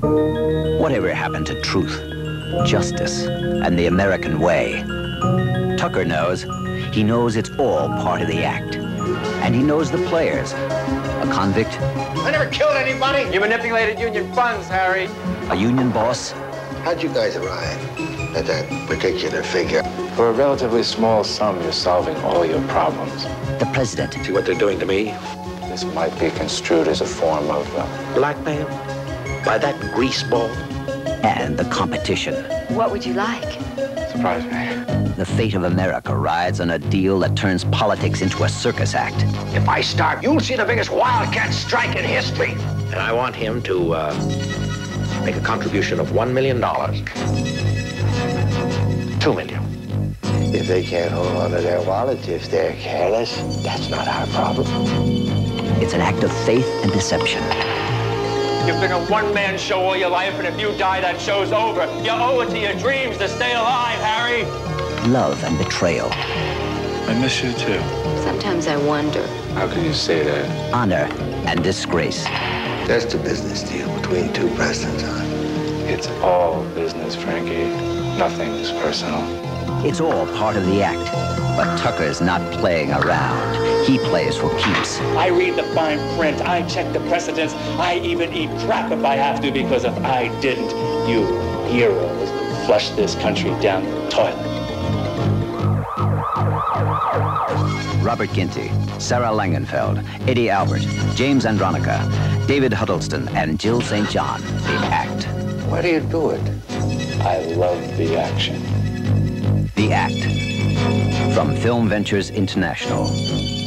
Whatever happened to truth, justice, and the American way? Tucker knows. He knows it's all part of the act. And he knows the players. A convict, I never killed anybody. You manipulated union funds, Harry. a union boss, How'd you guys arrive at that particular figure? For a relatively small sum, you're solving all your problems. the president, See what they're doing to me? This might be construed as a form of uh, Blackmail? By that greaseball? and the competition. What would you like? surprise me. The fate of America rides on a deal that turns politics into a circus act. If I start, you'll see the biggest wildcat strike in history. And I want him to uh, make a contribution of $1 million. 2 million. If they can't hold on to their wallets if they're careless, that's not our problem. It's an act of faith and deception. You've been a one-man show all your life, and if you die, that show's over. You owe it to your dreams to stay alive, Harry. Love and betrayal. I miss you too. Sometimes I wonder. How can you say that? honor and disgrace. Just a business deal between two presidents, huh? It's all business, Frankie. Nothing's personal. It's all part of the act. But Tucker's not playing around. He plays for keeps. I read the fine print. I check the precedents. I even eat crap if I have to, because if I didn't, you heroes would flush this country down the toilet. Robert Ginty, Sarah Langenfeld, Eddie Albert, James Andronica, David Huddleston, and Jill St. John. The act. Why do you do it? I love the action. The act. From Film Ventures International.